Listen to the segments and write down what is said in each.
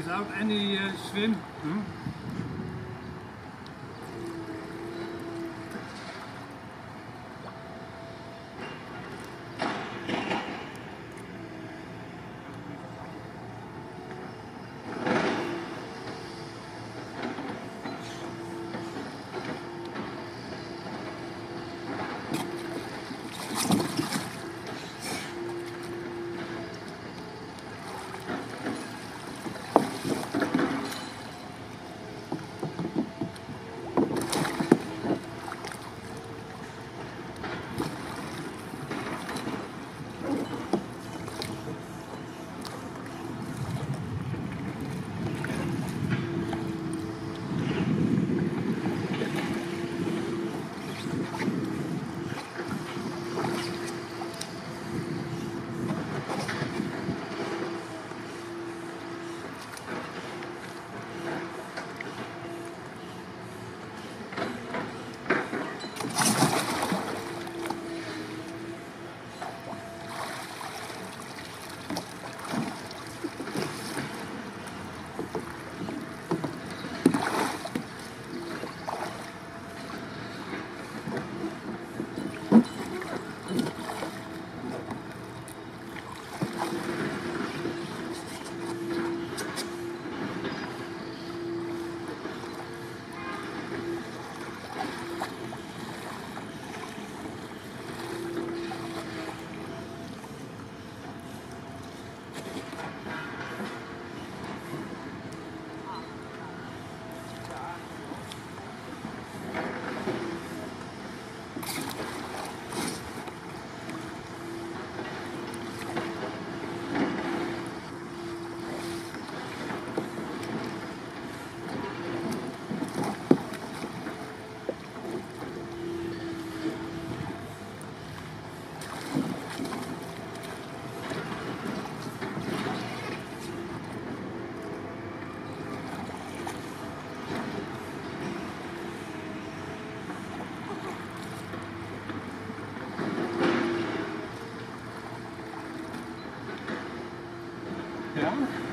Without any uh, swim. Hmm? Ja?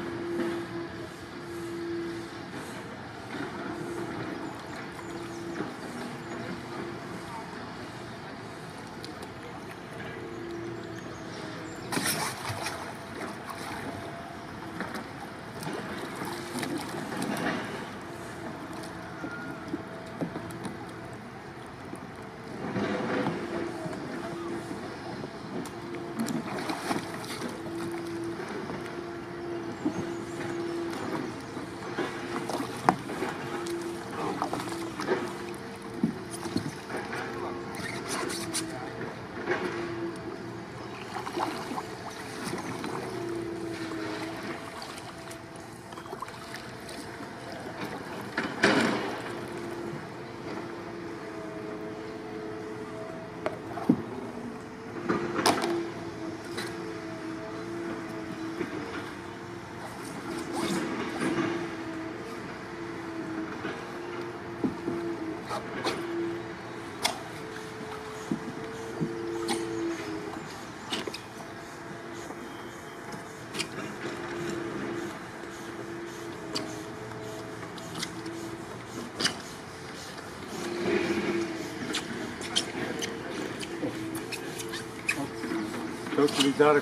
Foi é utilizada